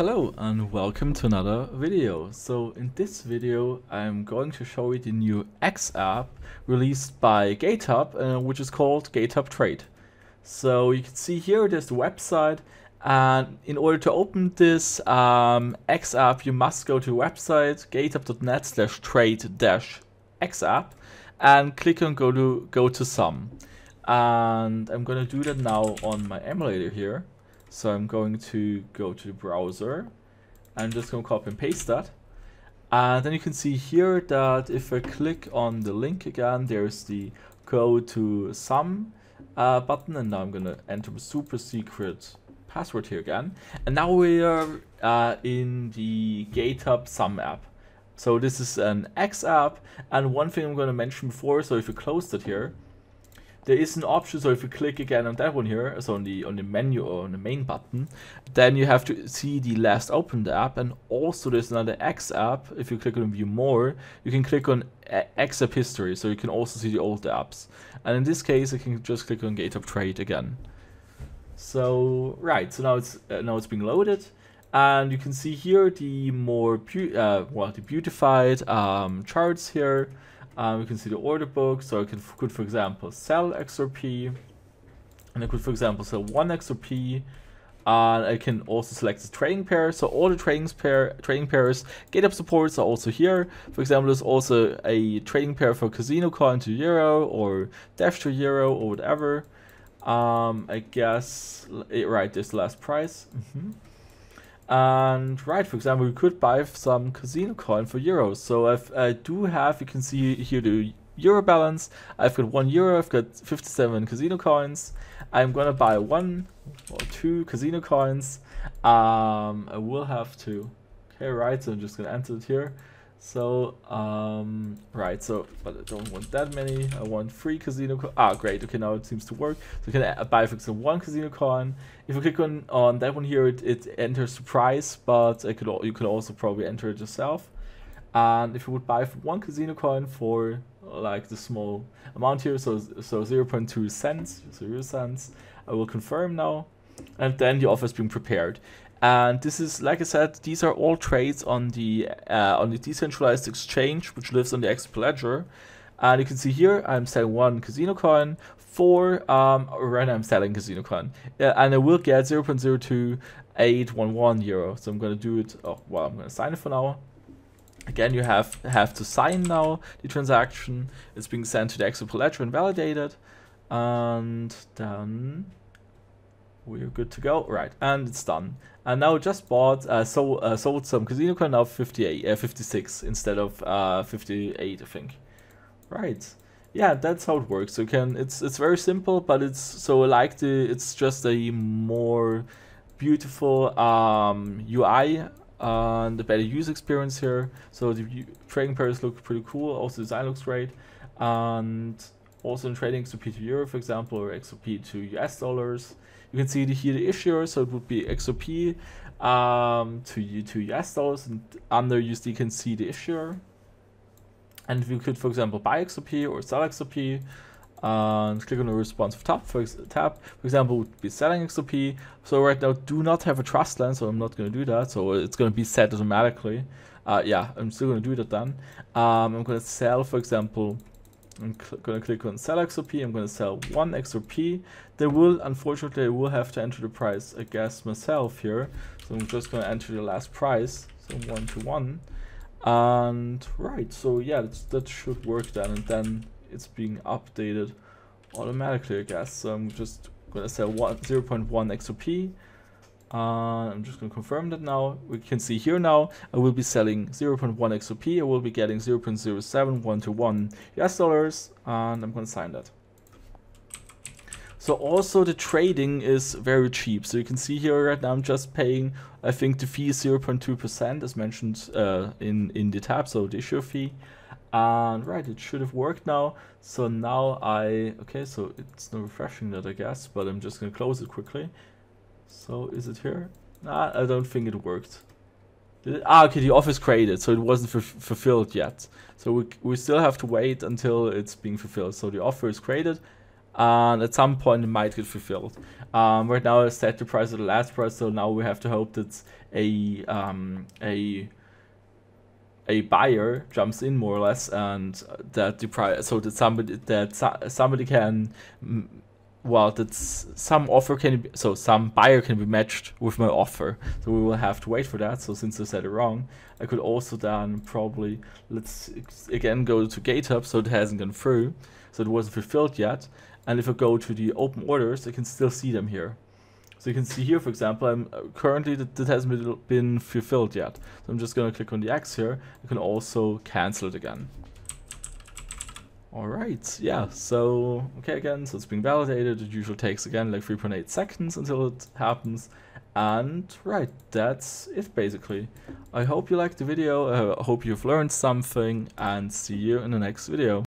Hello and welcome to another video. So in this video I'm going to show you the new X app released by GateHub uh, which is called GateHub Trade. So you can see here there's the website and in order to open this um, X app you must go to the website gatehub.net slash trade dash X app and click on go to go to XUMM and I'm gonna do that now on my emulator here so I'm going to go to the browser. I'm just going to copy and paste that. And then you can see here that if I click on the link again, there's the go to XUMM uh, button. And now I'm going to enter the super secret password here again. And now we are uh, in the GateHub XUMM app. So this is an X app. And one thing I'm going to mention before, so if you close it here, there is an option so if you click again on that one here so on the on the menu or on the main button then you have to see the last opened app and also there's another x app. If you click on view more you can click on x app history so you can also see the old apps. And in this case I can just click on GateHub trade again. So right so now it's uh, now it's being loaded. And you can see here the more uh, well the beautified um, charts here um, we can see the order book, so I could, could for example sell XRP, and I could for example sell one XRP, and I can also select the trading pair. So all the trading pair trading pairs GateHub supports are also here. For example, there's also a trading pair for Casino Coin to Euro or Dash to Euro or whatever. Um, I guess right. There's the last price. Mm -hmm. And right, for example, we could buy some casino coin for euros. So if I do have, you can see here the euro balance. I've got one euro, I've got 57 casino coins. I'm gonna buy one or two casino coins. Um, I will have to, okay, right, so I'm just gonna enter it here. So, um, right, so, but I don't want that many. I want three casino. Ah, great. Okay, now it seems to work. So you can buy, for example, one casino coin. If you click on, on that one here, it, it enters the price, but could you could also probably enter it yourself. And if you would buy one casino coin for like the small amount here, so so 0 0.2 cents, 0 cents, I will confirm now. And then the offer is being prepared. And this is, like I said, these are all trades on the uh, on the decentralized exchange, which lives on the XRP Ledger. And you can see here, I'm selling one casino coin for, um, right now I'm selling casino coin. Uh, and I will get 0 0.02811 euro. So I'm going to do it, oh, well, I'm going to sign it for now. Again, you have have to sign now the transaction. It's being sent to the XRP Ledger and validated. And then we're good to go. Right, and it's done. And now just bought, uh, so, uh, sold some casino coin now 58, uh, 56 instead of uh, 58, I think. Right. Yeah, that's how it works. So you can, it's it's very simple, but it's so I like the, it's just a more beautiful um, UI and the better user experience here. So the trading pairs look pretty cool. Also, design looks great, and also in trading XRP to Euro, for example, or XRP to US dollars. You can see the, here the issuer, so it would be XRP um, to, to US dollars, and under USD you can see the issuer. And we could, for example, buy XRP or sell XRP and click on the responsive tab. For, tab, for example, would be selling XRP So right now, do not have a trust line, so I'm not going to do that. So it's going to be set automatically. Uh, yeah, I'm still going to do that then. Um, I'm going to sell, for example, I'm going to click on sell XRP. I'm going to sell one XRP. They will, unfortunately, I will have to enter the price, I guess, myself here. So I'm just going to enter the last price. So one to one. And right, so yeah, that should work then. And then it's being updated automatically, I guess. So I'm just going to sell one, 0.1 XRP. Uh, I'm just going to confirm that now. We can see here now, I will be selling 0.1 XRP. I will be getting 0.07 1 to 1 US dollars, and I'm going to sign that. So also the trading is very cheap. So you can see here right now I'm just paying, I think the fee is 0.2% as mentioned uh, in, in the tab, so the issue fee. And right, it should have worked now. So now I, okay, so it's not refreshing that I guess, but I'm just going to close it quickly. So is it here? Nah, I don't think it worked. It? Ah, okay, the offer is created, so it wasn't fulfilled yet. So we, we still have to wait until it's being fulfilled. So the offer is created, and at some point it might get fulfilled. Um, right now I set the price of the last price, so now we have to hope that a um, a a buyer jumps in more or less, and that the price so that somebody that somebody can well that's some offer can be so some buyer can be matched with my offer. So we will have to wait for that. So since i said it wrong i could also then probably let's again go to GateHub so it hasn't gone through so it wasn't fulfilled yet. And if i go to the open orders i can still see them here. So you can see here for example i'm uh, currently that, that hasn't been fulfilled yet. So i'm just going to click on the x here. I can also cancel it again Alright, yeah, so, okay again, so it's being validated, it usually takes again like 3.8 seconds until it happens, and right, that's it basically. I hope you liked the video, I hope you've learned something, and see you in the next video.